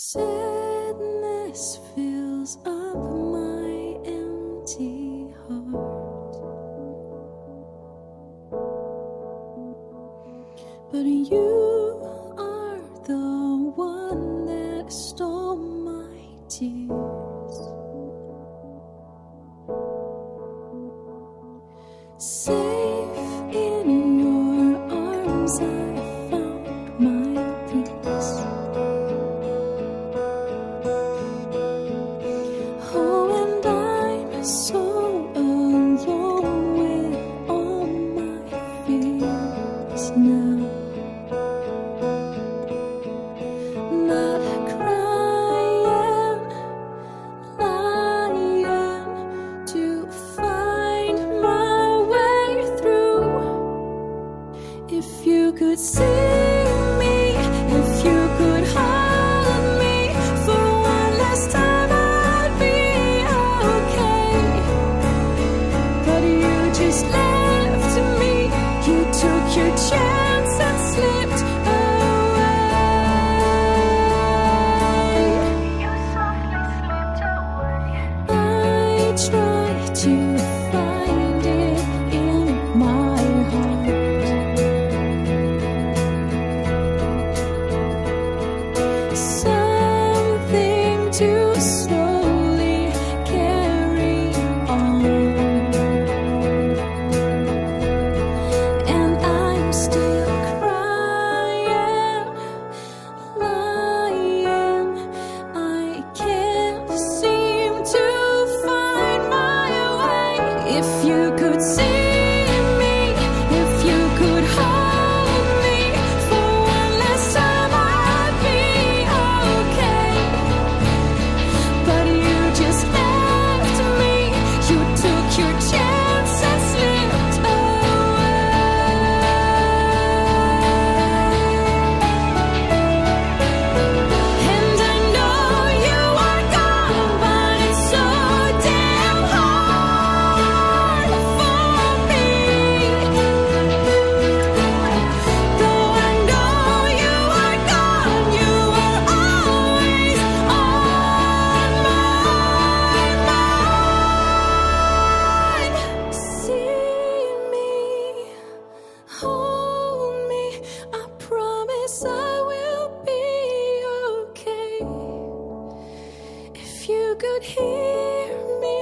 Sadness fills up my empty heart. But you are the one that stole my tears. Safe in your arms. I your chance and slipped away. Slipped away. I tried to. could hear me,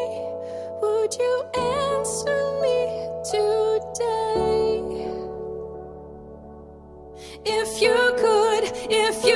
would you answer me today? If you could, if you